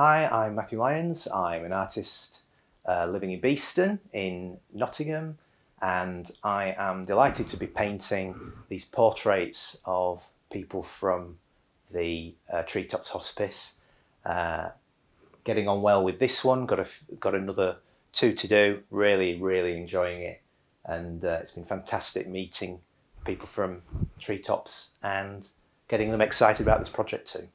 Hi, I'm Matthew Lyons. I'm an artist uh, living in Beeston in Nottingham and I am delighted to be painting these portraits of people from the uh, Treetops Hospice. Uh, getting on well with this one, got, a, got another two to do, really, really enjoying it and uh, it's been fantastic meeting people from Treetops and getting them excited about this project too.